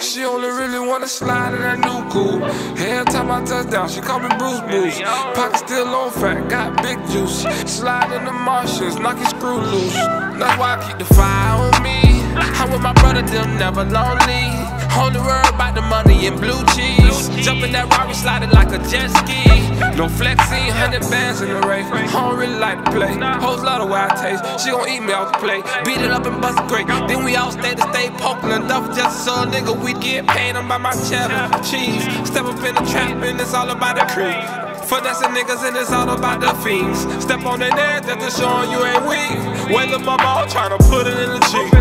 She only really wanna slide in that new coupe. Every time I touch down, she call me Bruce Bruce. Pocket still on fat, got big juice. Slide in the Martians, knock your screw loose. That's why I keep the fire on me. I'm with my brother, them never lonely. Only worry about the money and blue cheese. Jumping that Rari, sliding like a jet ski. No flexing, hundred bands in the race. I don't really like to play. Hoes love the way I taste. She gon' eat me off the plate. Beat it up and bust great. Then we all stay to stay poking duff just so nigga we get paid. I'm by my cheddar cheese. Step up in the trap and it's all about the cream. Finessing niggas and it's all about the fiends. Step on their neck just to show 'em you ain't weak. Up my ball, tryna put it in the cheeks.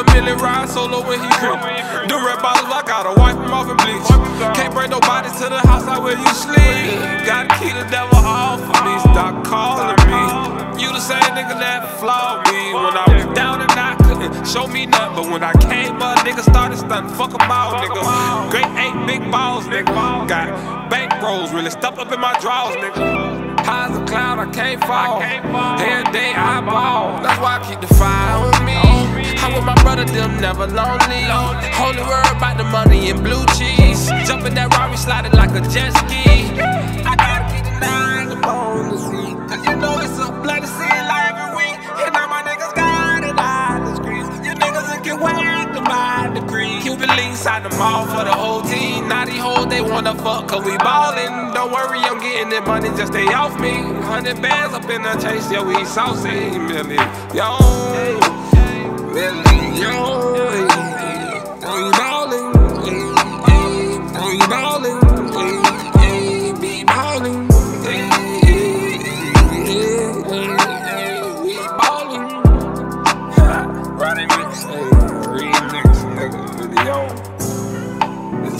The Millie ride solo when he creep. The red bottles, I gotta wipe him off and bleach. Can't bring nobody to the house like where you sleep. Gotta keep the devil off of me. Stop calling me. You the same nigga that flawed me when I was down and I couldn't show me nothing. But when I came up, nigga started stunting. Fuck 'em all, nigga. Great eight big balls, nigga. Got bank rolls really stuffed up in my drawers, nigga. High as a cloud, I can't fall. Every day I ball. That's why I keep the fire on me. Them never lonely. Only worry about the money and blue cheese. Jumping that Rari, sliding like a jet ski. I gotta keep the nine up on the seat. Cause you know it's a bloody scene like every week. And now my niggas got it out the streets. You niggas get whacked by the creek. Cuban links out the mall for the whole team. These hoes, they wanna fuck cause we ballin'. Don't worry, I'm getting that money, just stay off me. Hundred bands up in the chase, yeah, we saucy. Million, yo. Million,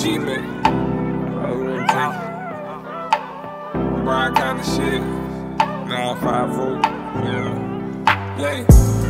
The G-Mix. Brian kind of shit. Now five volt. Yeah. Yeah.